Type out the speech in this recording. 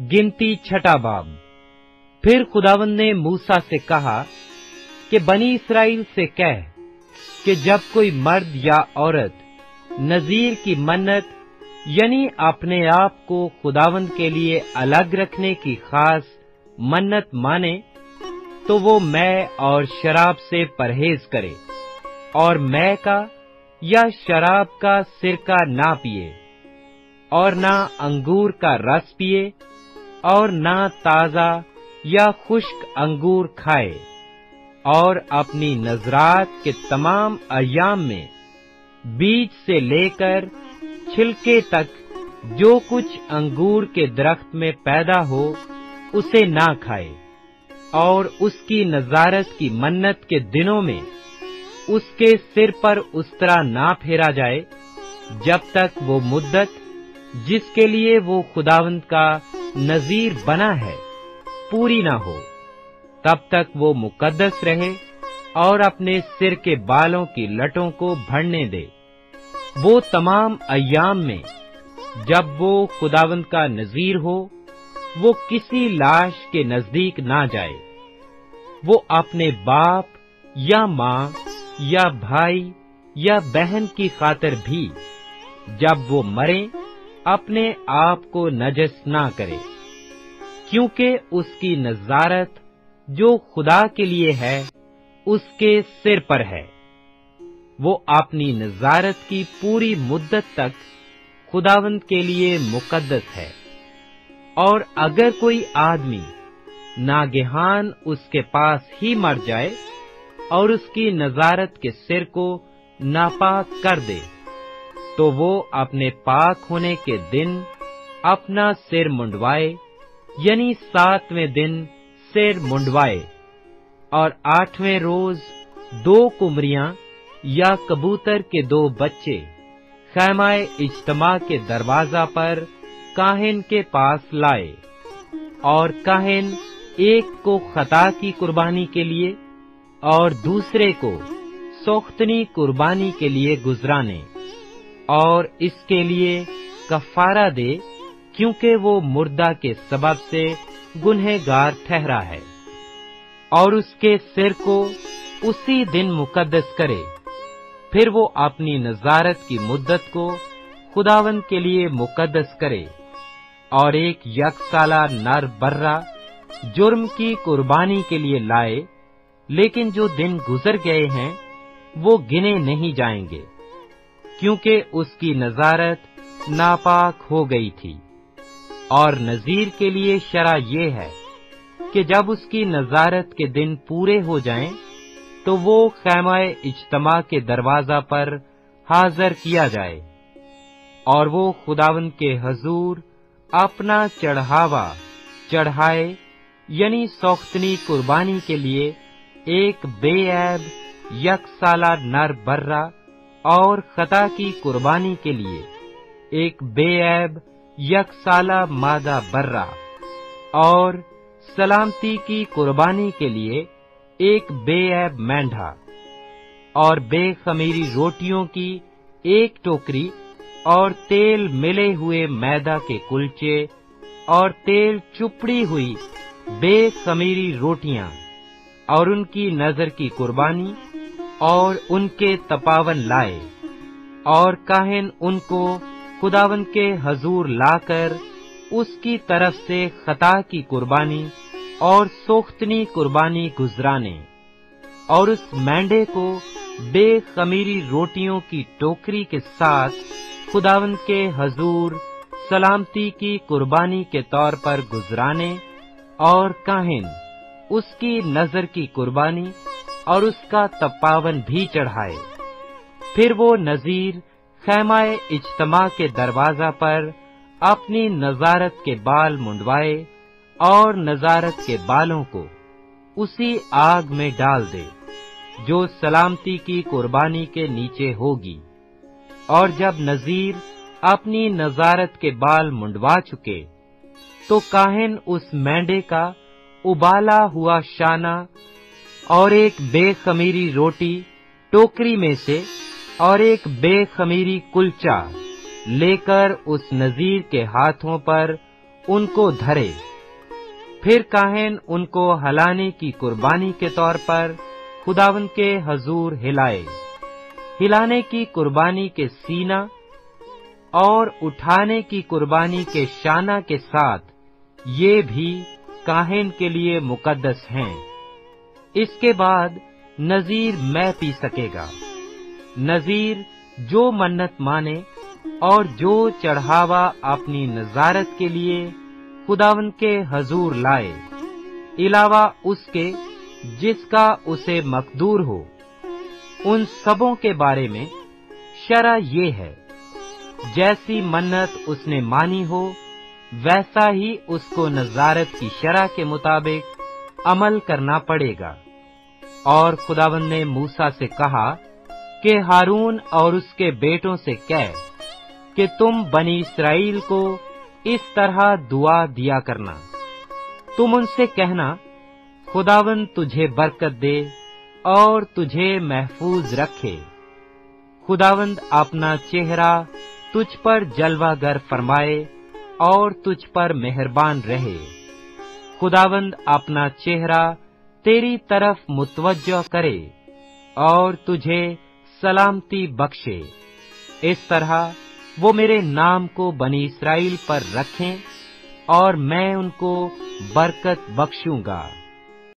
गिनती छठा बाब। फिर खुदावन ने मूसा से कहा कि बनी इसराइल से कह कि जब कोई मर्द या औरत नजीर की मन्नत, यानी अपने आप को खुदावन के लिए अलग रखने की खास मन्नत माने तो वो मैं और शराब से परहेज करे, और मैं का या शराब का सिरका ना पिए, और ना अंगूर का रस पिए और ना ताज़ा या खुश्क अंगूर खाए, और अपनी नजरात के तमाम अयाम में बीज से लेकर छिलके तक जो कुछ अंगूर के दरख्त में पैदा हो, उसे ना खाए, और उसकी नजारत की मन्नत के दिनों में उसके सिर पर उस्तरा ना फेरा जाए, जब तक वो मुद्दत जिसके लिए वो खुदावंत का नजीर बना है, पूरी ना हो। तब तक वो मुकद्दस रहे और अपने सिर के बालों की लटों को भरने दे। वो तमाम अयाम में, जब वो खुदावंत का नजीर हो, वो किसी लाश के नज़दीक ना जाए। वो अपने बाप या माँ या भाई या बहन की खातर भी, जब वो मरे अपने आप को नजस ना करे, क्योंकि उसकी नजारत जो खुदा के लिए है, उसके सिर पर है। वो अपनी नजारत की पूरी मुद्दत तक खुदावंत के लिए मुकद्दस है। और अगर कोई आदमी नागेहान उसके पास ही मर जाए और उसकी नजारत के सिर को नापाक कर दे तो वो अपने पाक होने के दिन अपना सिर मुंडवाए, यानी सातवें दिन सिर मुंडवाए, और आठवें रोज दो कुमरियाँ या कबूतर के दो बच्चे खैमाए इज्तमा के दरवाज़ा पर काहिन के पास लाए, और काहिन एक को खता की कुर्बानी के लिए और दूसरे को सोख्तनी कुर्बानी के लिए गुजराने। और इसके लिए कफारा दे, क्योंकि वो मुर्दा के सबब से गुनहगार ठहरा है। और उसके सिर को उसी दिन मुकद्दस करे। फिर वो अपनी नजारत की मुद्दत को खुदावन के लिए मुकद्दस करे। और एक यकसाला नर बर्रा जुर्म की कुर्बानी के लिए लाए, लेकिन जो दिन गुजर गए हैं, वो गिने नहीं जाएँगे। क्योंकि उसकी नजारत नापाक हो गई थी। और नजीर के लिए शरा ये है कि जब उसकी नजारत के दिन पूरे हो जाएँ, तो वो खैमाए इज्तमा के दरवाज़ा पर हाजिर किया जाए और वो खुदावन के हजूर अपना चढ़ावा चढ़ाए यानी सौख्तनी कुर्बानी के लिए एक बेऐब यकसाला नर बर्रा और खता की कुर्बानी के लिए एक बेऐब यकसाला मादा बर्रा और सलामती की कुर्बानी के लिए एक बेऐब मेंढा और बेखमीरी रोटियों की एक टोकरी और तेल मिले हुए मैदा के कुलचे और तेल चुपड़ी हुई बेखमीरी रोटियाँ और उनकी नज़र की कुर्बानी और उनके तपावन लाए, और काहिन उनको खुदावन के हजूर लाकर उसकी तरफ़ से खता की कुर्बानी और सोख्तनी कुर्बानी गुजराने, और उस मेंढे को बेखमीरी रोटियों की टोकरी के साथ खुदावन के हजूर सलामती की कुर्बानी के तौर पर गुजराने, और काहिन उसकी नज़र की कुर्बानी और उसका तपावन भी चढ़ाए। फिर वो नजीर खैमाए इज्तमा के दरवाज़ा पर अपनी नजारत के बाल मुंडवाए और नजारत के बालों को उसी आग में डाल दे, जो सलामती की कुर्बानी के नीचे होगी। और जब नजीर अपनी नजारत के बाल मुंडवा चुके तो काहिन उस मेंढे का उबाला हुआ शाना और एक बेखमीरी रोटी टोकरी में से और एक बेखमीरी कुलचा लेकर उस नजीर के हाथों पर उनको धरे। फिर काहन उनको हलाने की कुर्बानी के तौर पर खुदावन के हजूर हिलाए। हिलाने की कुर्बानी के सीना और उठाने की कुर्बानी के शाना के साथ ये भी काहिन के लिए मुकद्दस हैं। इसके बाद नजीर मैं पी सकेगा। नजीर, जो मन्नत माने और जो चढ़ावा अपनी नजारत के लिए खुदावन के हजूर लाए, इलावा उसके, जिसका उसे मकदूर हो। उन सबों के बारे में शरा ये है, जैसी मन्नत उसने मानी हो, वैसा ही उसको नजारत की शरा के मुताबिक अमल करना पड़ेगा। और खुदावन ने मूसा से कहा, कि हारून और उसके बेटों से कह कि तुम बनी इसराइल को इस तरह दुआ दिया करना। तुम उनसे कहना, खुदावन तुझे बरकत दे और तुझे महफूज रखे। खुदावंद अपना चेहरा तुझ पर जलवागर फरमाए और तुझ पर मेहरबान रहे। खुदावंद अपना चेहरा तेरी तरफ़ मुतवज करे और तुझे सलामती बख्शे। इस तरह वो मेरे नाम को बनी इसराइल पर रखें और मैं उनको बरकत बख्शूँगा।